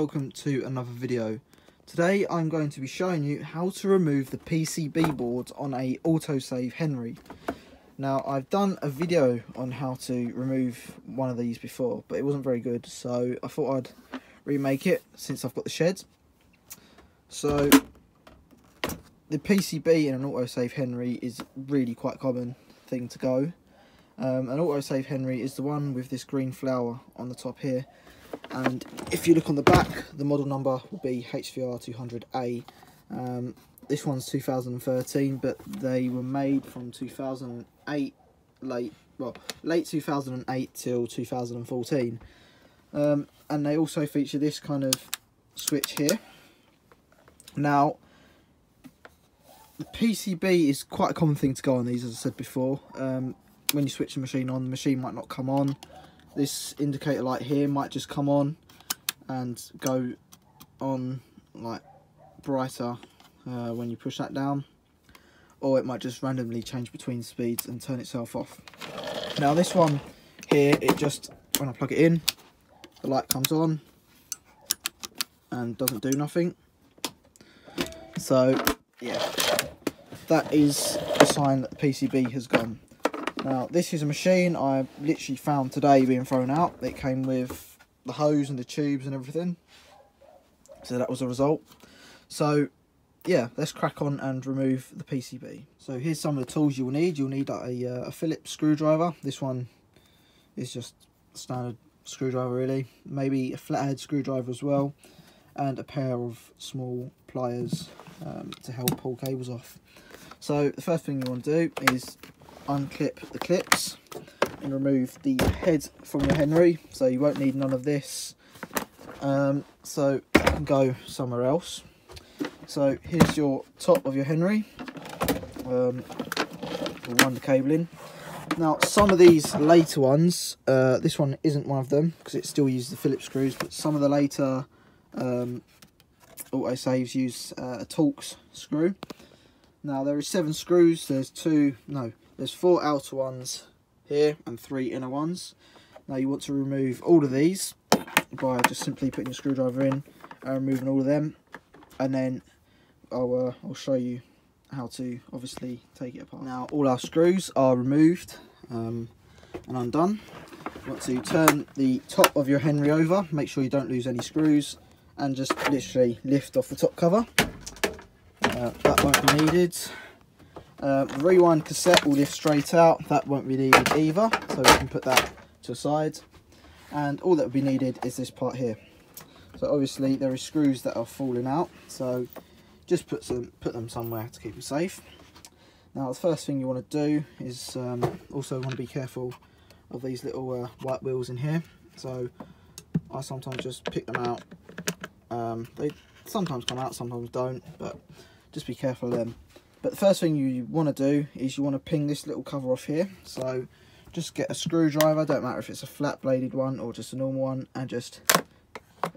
welcome to another video. Today I'm going to be showing you how to remove the PCB board on a autosave Henry. Now I've done a video on how to remove one of these before but it wasn't very good so I thought I'd remake it since I've got the shed. So the PCB in an autosave Henry is really quite common thing to go. Um, an autosave Henry is the one with this green flower on the top here and if you look on the back the model number will be HVR200A um, this one's 2013 but they were made from 2008 late well late 2008 till 2014 um, and they also feature this kind of switch here. Now the PCB is quite a common thing to go on these as I said before. Um, when you switch the machine on the machine might not come on this indicator light here might just come on and go on like brighter uh, when you push that down. Or it might just randomly change between speeds and turn itself off. Now this one here it just when I plug it in the light comes on and doesn't do nothing. So yeah that is a sign that the PCB has gone now this is a machine I literally found today being thrown out. It came with the hose and the tubes and everything. So that was a result. So yeah, let's crack on and remove the PCB. So here's some of the tools you'll need. You'll need a, uh, a Phillips screwdriver. This one is just standard screwdriver really. Maybe a flathead screwdriver as well. And a pair of small pliers um, to help pull cables off. So the first thing you want to do is unclip the clips and remove the head from your Henry so you won't need none of this. Um, so you can go somewhere else. So here's your top of your Henry um, cable in now some of these later ones uh, this one isn't one of them because it still uses the Phillips screws but some of the later um, autosaves use uh, a Torx screw. Now there is seven screws there's two no there's four outer ones here and three inner ones. Now you want to remove all of these by just simply putting your screwdriver in and removing all of them. And then I'll, uh, I'll show you how to obviously take it apart. Now all our screws are removed um, and undone. You want to turn the top of your Henry over, make sure you don't lose any screws and just literally lift off the top cover. Uh, that won't be needed. Uh, rewind cassette will lift straight out, that won't be needed either, so we can put that to the side. And all that will be needed is this part here. So obviously there are screws that are falling out, so just put some put them somewhere to keep them safe. Now the first thing you want to do is um, also want to be careful of these little uh, white wheels in here. So I sometimes just pick them out. Um, they sometimes come out, sometimes don't, but just be careful of them. But the first thing you want to do is you want to ping this little cover off here. So just get a screwdriver, don't matter if it's a flat bladed one or just a normal one, and just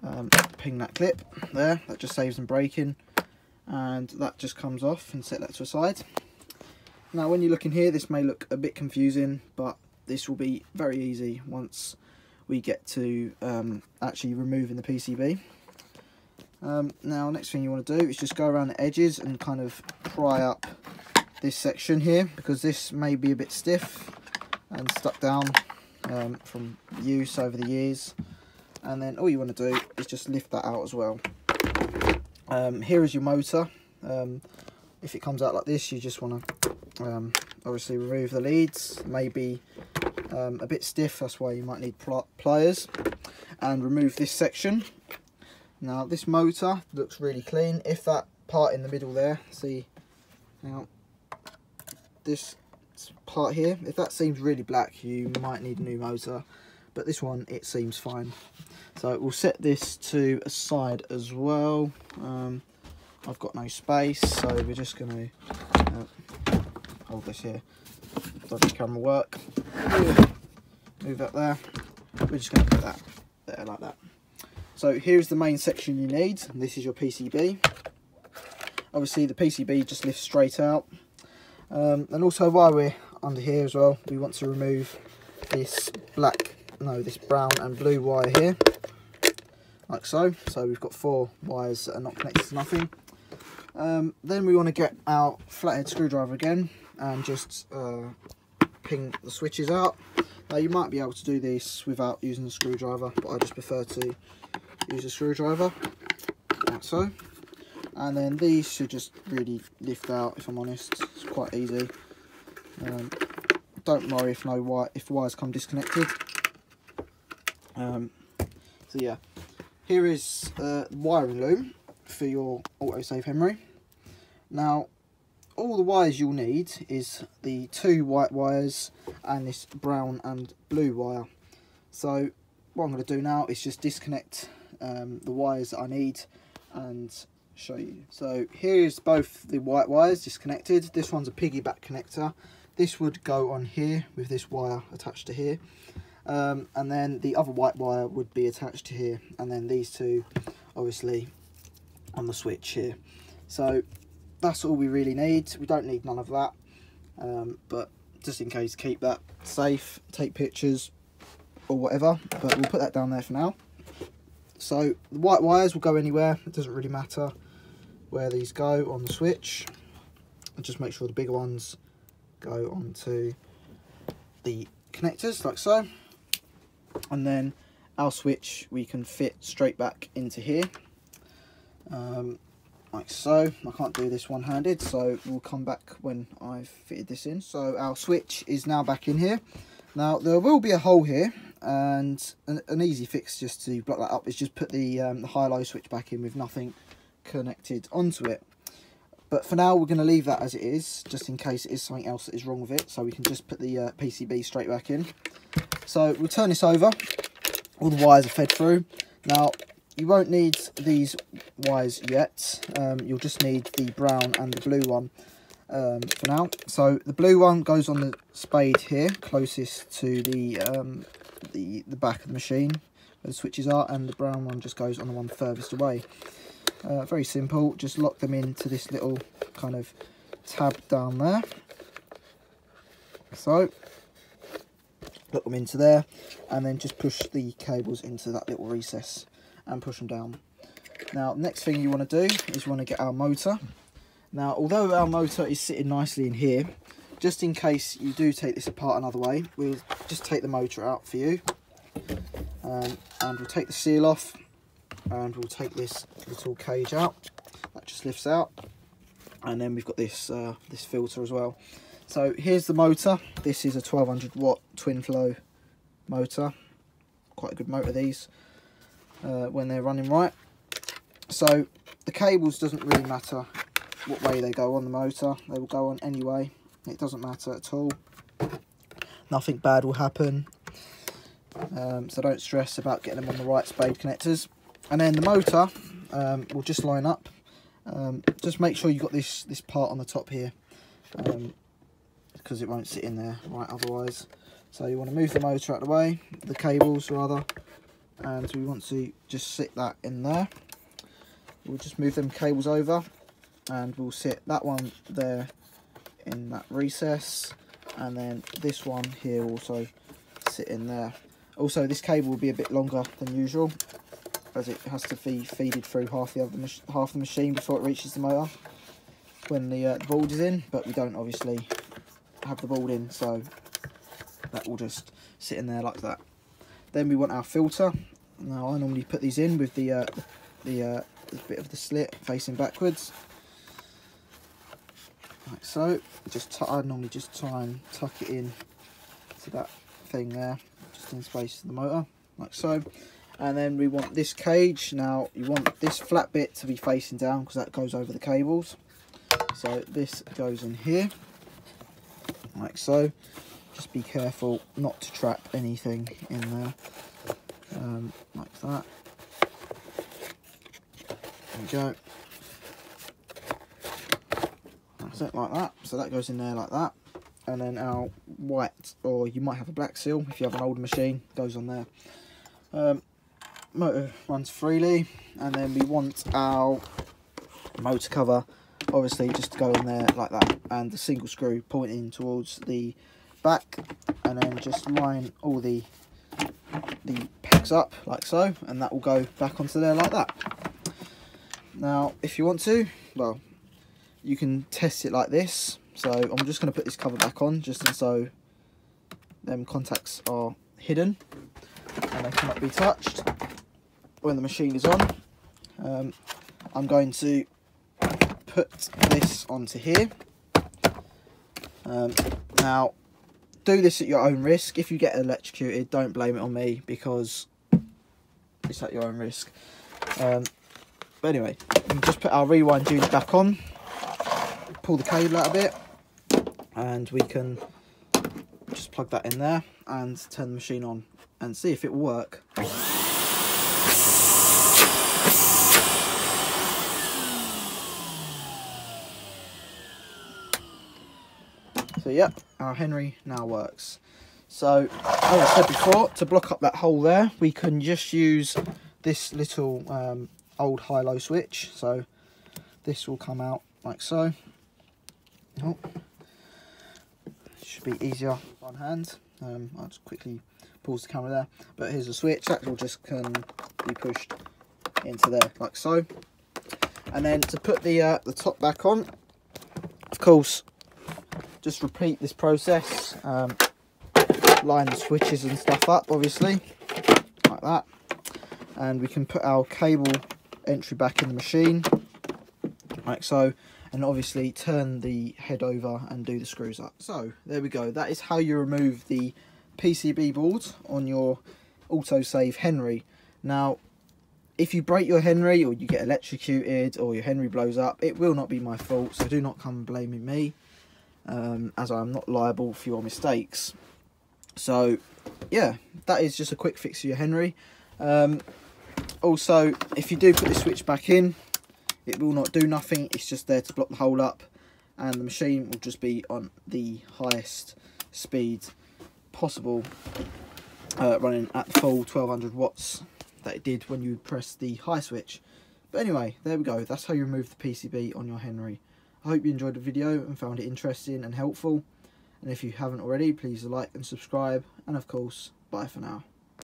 um, ping that clip there. That just saves them breaking. And that just comes off and set that to a side. Now when you look in here, this may look a bit confusing, but this will be very easy once we get to um, actually removing the PCB. Um, now next thing you want to do is just go around the edges and kind of pry up this section here because this may be a bit stiff and stuck down um, from use over the years and then all you want to do is just lift that out as well. Um, here is your motor. Um, if it comes out like this you just want to um, obviously remove the leads, maybe um, a bit stiff that's why you might need pliers and remove this section now this motor looks really clean. If that part in the middle there, see, now this part here, if that seems really black, you might need a new motor. But this one, it seems fine. So we'll set this to a side as well. Um, I've got no space, so we're just going to uh, hold this here. Does the camera work? Move that there. We're just going to put that there like that. So here's the main section you need. And this is your PCB. Obviously the PCB just lifts straight out. Um, and also while we're under here as well, we want to remove this black, no, this brown and blue wire here. like so. So we've got four wires that are not connected to nothing. Um, then we want to get our flathead screwdriver again and just uh, ping the switches out. Now you might be able to do this without using a screwdriver, but I just prefer to use a screwdriver, like so. And then these should just really lift out, if I'm honest. It's quite easy. Um, don't worry if no wire, if wires come disconnected. Um, so yeah, here is uh, the wiring loom for your autosave Henry. Now, all the wires you'll need is the two white wires and this brown and blue wire. So what I'm going to do now is just disconnect um, the wires that I need and show you. So here's both the white wires disconnected. This one's a piggyback connector. This would go on here with this wire attached to here. Um, and then the other white wire would be attached to here. And then these two obviously on the switch here. So that's all we really need. We don't need none of that. Um, but just in case, keep that safe, take pictures or whatever. But we'll put that down there for now. So the white wires will go anywhere. It doesn't really matter where these go on the switch. And just make sure the bigger ones go onto the connectors like so. And then our switch we can fit straight back into here. Um, like so. I can't do this one-handed, so we'll come back when I've fitted this in. So our switch is now back in here. Now there will be a hole here, and an, an easy fix just to block that up is just put the, um, the high-low switch back in with nothing connected onto it. But for now, we're going to leave that as it is, just in case it is something else that is wrong with it. So we can just put the uh, PCB straight back in. So we'll turn this over. All the wires are fed through. Now, you won't need these wires yet. Um, you'll just need the brown and the blue one um, for now. So the blue one goes on the spade here, closest to the, um, the, the back of the machine where the switches are, and the brown one just goes on the one furthest away. Uh, very simple, just lock them into this little kind of tab down there. So, lock them into there, and then just push the cables into that little recess and push them down. Now, next thing you want to do is you want to get our motor. Now, although our motor is sitting nicely in here, just in case you do take this apart another way, we'll just take the motor out for you. Um, and we'll take the seal off and we'll take this little cage out. That just lifts out. And then we've got this, uh, this filter as well. So here's the motor. This is a 1200 watt twin flow motor. Quite a good motor these uh, when they're running right. So the cables doesn't really matter what way they go on the motor. They will go on anyway. It doesn't matter at all. Nothing bad will happen. Um, so don't stress about getting them on the right spade connectors. And then the motor um, will just line up. Um, just make sure you've got this, this part on the top here. because um, it won't sit in there right otherwise. So you want to move the motor out of the way, the cables rather, and we want to just sit that in there. We'll just move them cables over and we'll sit that one there in that recess. And then this one here also sit in there. Also this cable will be a bit longer than usual as it has to be feeded through half the other half the machine before it reaches the motor when the, uh, board is in but we don't obviously have the board in so that will just sit in there like that then we want our filter now I normally put these in with the uh, the, uh, the bit of the slit facing backwards, like so. Just I normally just try and tuck it in to that thing there, just in space to the motor, like so. And then we want this cage. Now you want this flat bit to be facing down because that goes over the cables. So this goes in here, like so. Just be careful not to trap anything in there um, like that. There we go. That's it like that. So that goes in there like that. And then our white, or you might have a black seal if you have an older machine, goes on there. Um, motor runs freely. And then we want our motor cover, obviously, just to go in there like that. And the single screw pointing towards the back. And then just line all the the pegs up like so and that will go back onto there like that. Now if you want to, well you can test it like this. So I'm just going to put this cover back on just so them contacts are hidden and they cannot be touched when the machine is on. Um, I'm going to put this onto here. Um, now, do this at your own risk. If you get electrocuted, don't blame it on me because it's at your own risk. Um, but anyway, we just put our rewind unit back on, pull the cable out a bit, and we can just plug that in there and turn the machine on and see if it will work. Yep, our Henry now works. So, as I said before, to block up that hole there, we can just use this little um, old high-low switch. So, this will come out like so. Oh. Should be easier on hand. Um, I'll just quickly pause the camera there. But here's a switch, that will just can be pushed into there like so. And then to put the, uh, the top back on, of course, just repeat this process um, line the switches and stuff up obviously like that. And we can put our cable entry back in the machine like so and obviously turn the head over and do the screws up. So there we go. That is how you remove the PCB board on your autosave Henry. Now if you break your Henry or you get electrocuted or your Henry blows up it will not be my fault so do not come blaming me um, as I'm not liable for your mistakes. So, yeah, that is just a quick fix for your Henry. Um, also, if you do put the switch back in, it will not do nothing. It's just there to block the hole up. And the machine will just be on the highest speed possible, uh, running at the full 1200 watts that it did when you press the high switch. But anyway, there we go. That's how you remove the PCB on your Henry. I hope you enjoyed the video and found it interesting and helpful. And if you haven't already, please like and subscribe. And of course, bye for now.